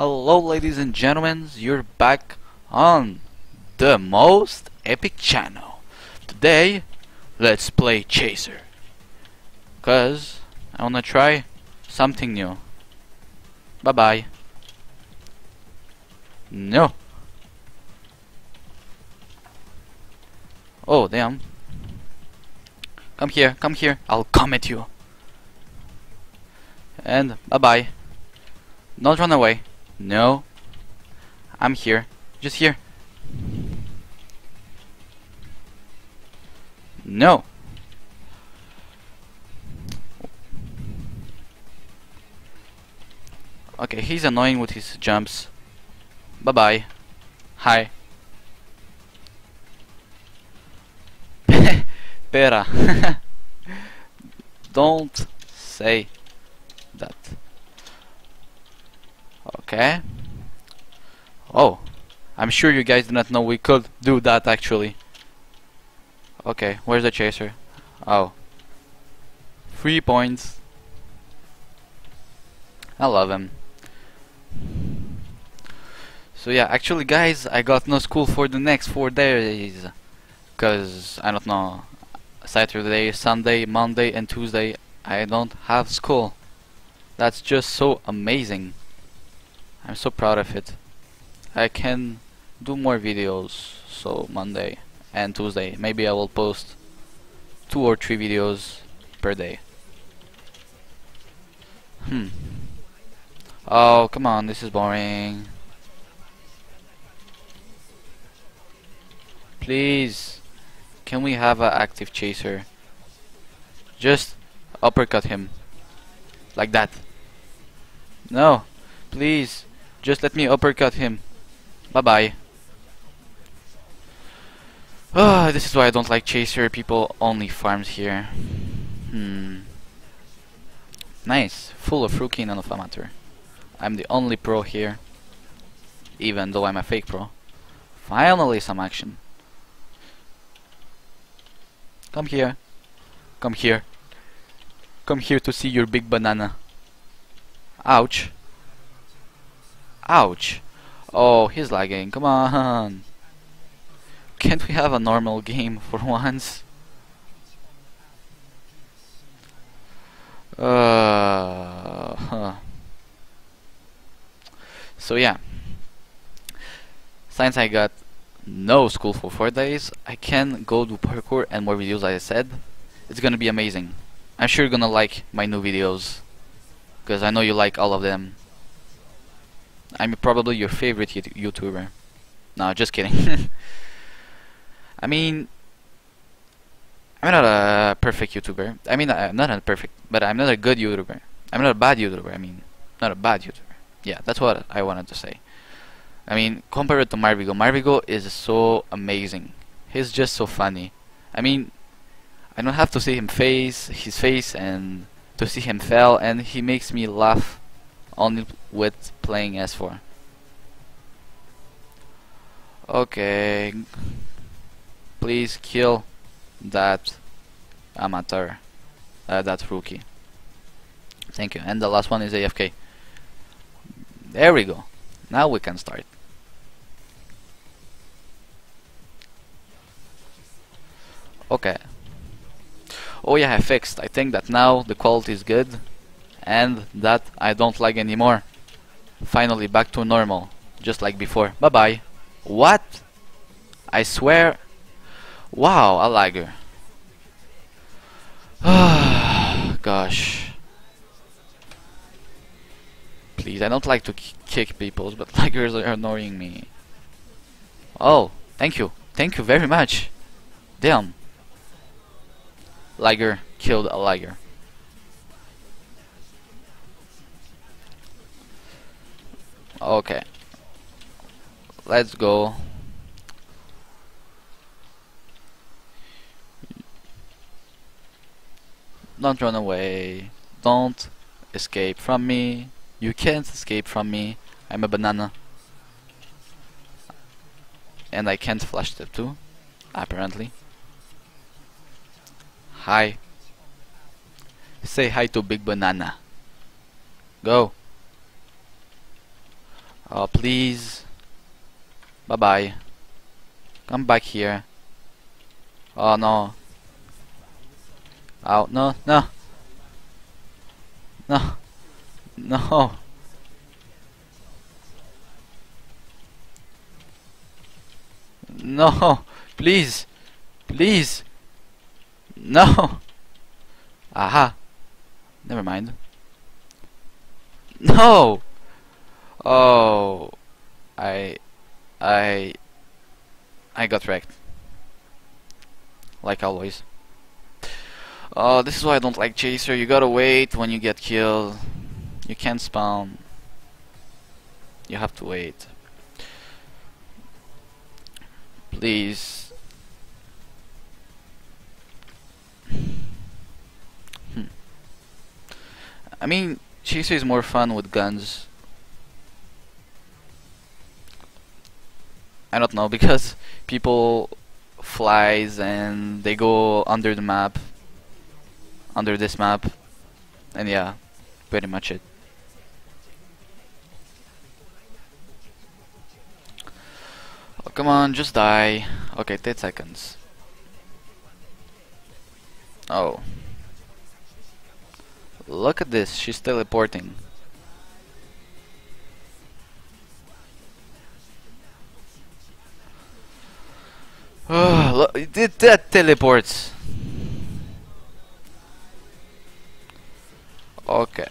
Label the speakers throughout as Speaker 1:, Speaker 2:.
Speaker 1: Hello ladies and gentlemen, you're back on the most epic channel. Today, let's play Chaser. Cause I wanna try something new. Bye bye. No. Oh damn. Come here, come here, I'll come at you. And bye bye. Don't run away. No. I'm here. Just here. No. Okay, he's annoying with his jumps. Bye bye. Hi. Pera. Don't say that. Okay. Oh, I'm sure you guys did not know we could do that actually. Okay, where's the chaser? Oh. Three points. I love him. So yeah, actually guys, I got no school for the next four days. Cause, I don't know, Saturday, Sunday, Monday and Tuesday, I don't have school. That's just so amazing. I'm so proud of it. I can do more videos, so Monday and Tuesday. Maybe I will post two or three videos per day. Hmm. Oh, come on, this is boring. Please, can we have an active chaser? Just uppercut him. Like that. No, please. Just let me uppercut him. Bye bye. Ah, this is why I don't like chaser. People only farms here. Hmm. Nice. Full of rookie and of amateur. I'm the only pro here. Even though I'm a fake pro. Finally some action. Come here. Come here. Come here to see your big banana. Ouch. Ouch. Oh, he's lagging. Come on. Can't we have a normal game for once? Uh, huh. So yeah. Since I got no school for 4 days, I can go do parkour and more videos like I said. It's gonna be amazing. I'm sure you're gonna like my new videos. Because I know you like all of them. I'm probably your favorite YouTuber. No, just kidding. I mean, I'm not a perfect YouTuber. I mean, I'm not a perfect, but I'm not a good YouTuber. I'm not a bad YouTuber. I mean, not a bad YouTuber. Yeah, that's what I wanted to say. I mean, compare it to Marvigo. Marvigo is so amazing. He's just so funny. I mean, I don't have to see him face his face and to see him fail, and he makes me laugh only with playing S4. Okay, please kill that amateur, uh, that rookie. Thank you. And the last one is AFK. There we go. Now we can start. Okay. Oh yeah, I fixed. I think that now the quality is good and that I don't lag anymore. Finally back to normal, just like before. Bye bye. What? I swear. Wow, a lagger. Gosh. Please, I don't like to kick people, but laggers are annoying me. Oh, thank you. Thank you very much. Damn. Liger killed a Liger. Okay. Let's go. Don't run away. Don't escape from me. You can't escape from me. I'm a banana. And I can't flash step too, apparently. Hi. Say hi to Big Banana. Go. Oh, please. Bye bye. Come back here. Oh no. Oh, no, no. No. No. No. Please. Please. No. Aha. Never mind. No. Oh. I. I. I got wrecked. Like always. Oh, this is why I don't like Chaser. You gotta wait when you get killed. You can't spawn. You have to wait. Please. Hmm. I mean, Chaser is more fun with guns. I don't know because people flies and they go under the map under this map and yeah pretty much it. Oh, come on just die. Okay 10 seconds. Oh. Look at this she's teleporting Ah, oh, look, it, that teleports. Okay.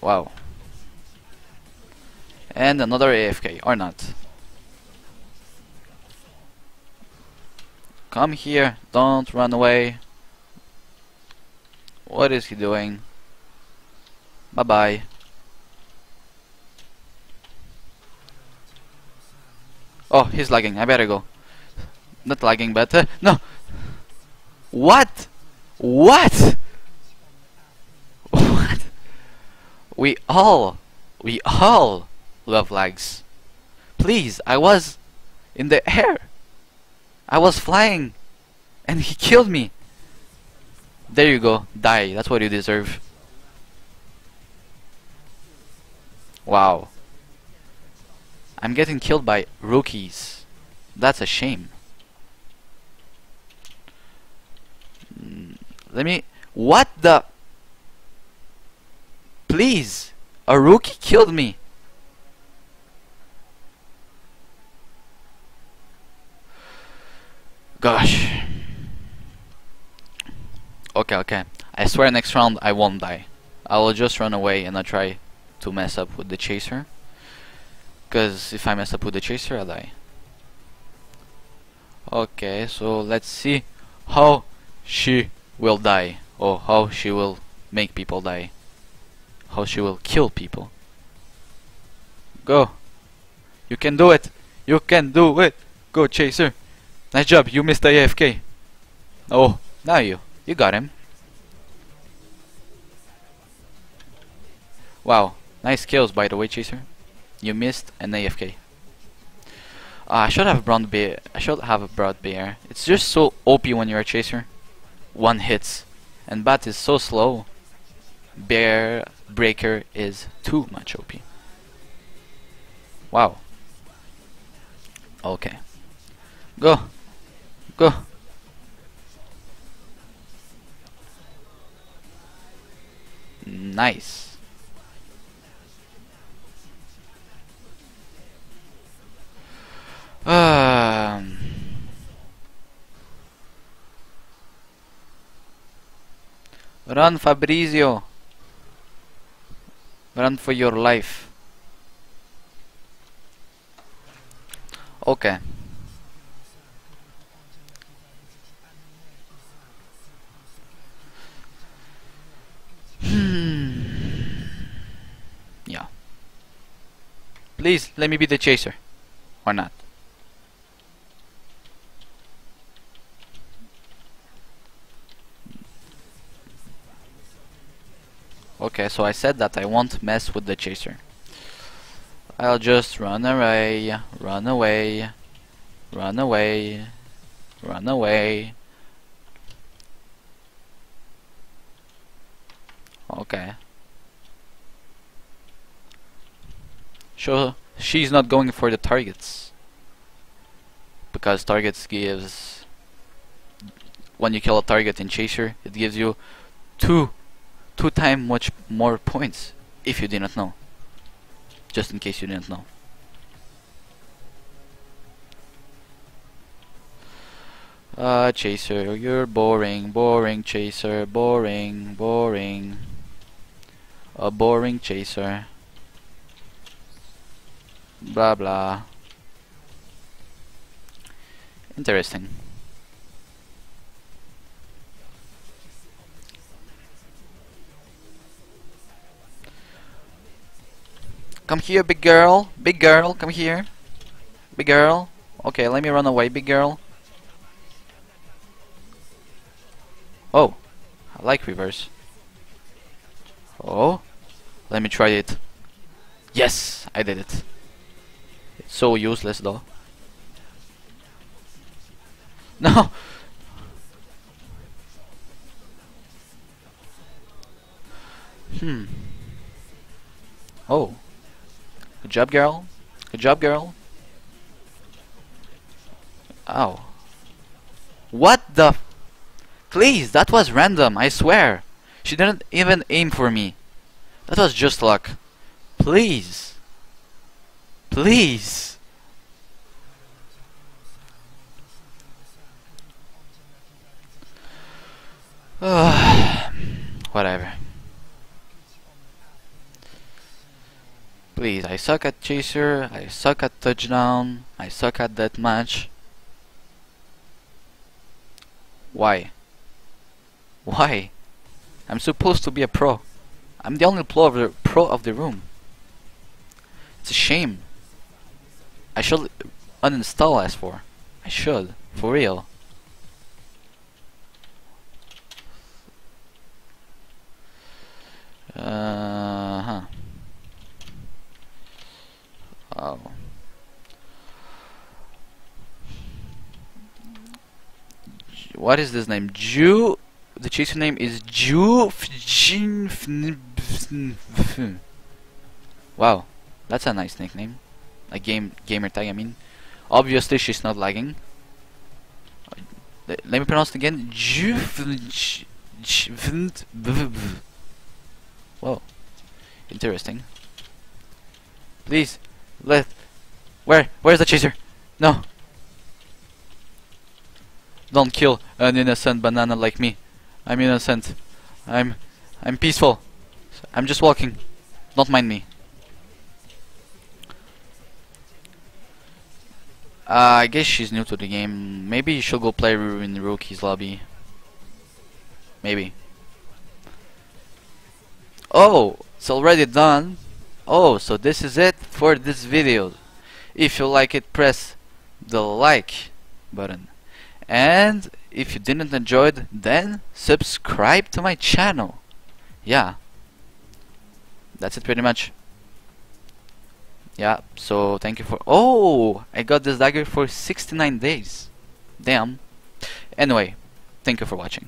Speaker 1: Wow. And another AFK, or not. Come here, don't run away. What is he doing? Bye bye. Oh, he's lagging, I better go. Not lagging, but... Uh, no! What? What? What? We all, we all love lags. Please, I was in the air. I was flying. And he killed me. There you go. Die. That's what you deserve. Wow. I'm getting killed by rookies. That's a shame. Let me... What the... Please! A rookie killed me! Gosh. Okay, okay. I swear next round I won't die. I will just run away and not try to mess up with the chaser. Because if I mess up with the chaser, I'll die. Okay, so let's see how she will die or how she will make people die how she will kill people. Go. You can do it. You can do it. Go chaser. Nice job you missed the AFK oh now you. You got him. Wow. Nice kills by the way chaser. You missed an AFK uh, I should have brought bear. I should have brought bear. It's just so OP when you're a chaser one hits. And bat is so slow bear breaker is too much OP wow. Okay. Go. Go. Nice Run, Fabrizio. Run for your life. Okay. Hmm. Yeah. Please, let me be the chaser. Or not. Okay, so I said that I won't mess with the chaser. I'll just run away, run away, run away, run away. Okay. Show she's not going for the targets because targets gives when you kill a target in chaser it gives you two two time much more points if you didn't know. Just in case you didn't know. Uh chaser you're boring boring chaser boring boring. A boring chaser. Blah blah. Interesting Come here, big girl. Big girl, come here. Big girl. Okay, let me run away, big girl. Oh, I like reverse. Oh, let me try it. Yes, I did it. It's so useless though. No! Hmm. Oh. Good job, girl. Good job, girl. Oh. What the? Please, that was random, I swear. She didn't even aim for me. That was just luck. Please. Please. Whatever. I suck at chaser, I suck at touchdown, I suck at that match. Why? Why? I'm supposed to be a pro. I'm the only pro of the pro of the room. It's a shame. I should uninstall S4. I should, for real. Uh huh. Oh. What is this name? Jew. The chaser name is Jew. Wow, that's a nice nickname. A game gamer tag. I mean, obviously she's not lagging. Let me pronounce it again. Jew. Whoa, interesting. Please, let. Where? Where's the chaser? No. Don't kill an innocent banana like me. I'm innocent. I'm. I'm peaceful. I'm just walking. Don't mind me. Uh, I guess she's new to the game. Maybe she'll go play in the rookies lobby. Maybe. Oh, it's already done. Oh, so this is it for this video. If you like it, press the like button. And if you didn't enjoy it, then subscribe to my channel. Yeah. That's it pretty much. Yeah, so thank you for... Oh! I got this dagger for 69 days. Damn. Anyway, thank you for watching.